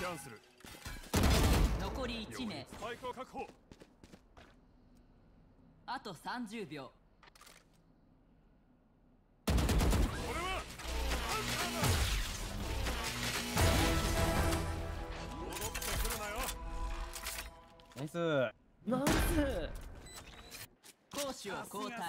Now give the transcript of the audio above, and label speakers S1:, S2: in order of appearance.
S1: キャンセル。
S2: 残り1名。
S1: スパイクを確保。
S2: あと30秒。
S1: これはアンカーだ。戻ってくるなよ。
S3: ナイス。
S4: ナイス。
S2: 攻守を交代。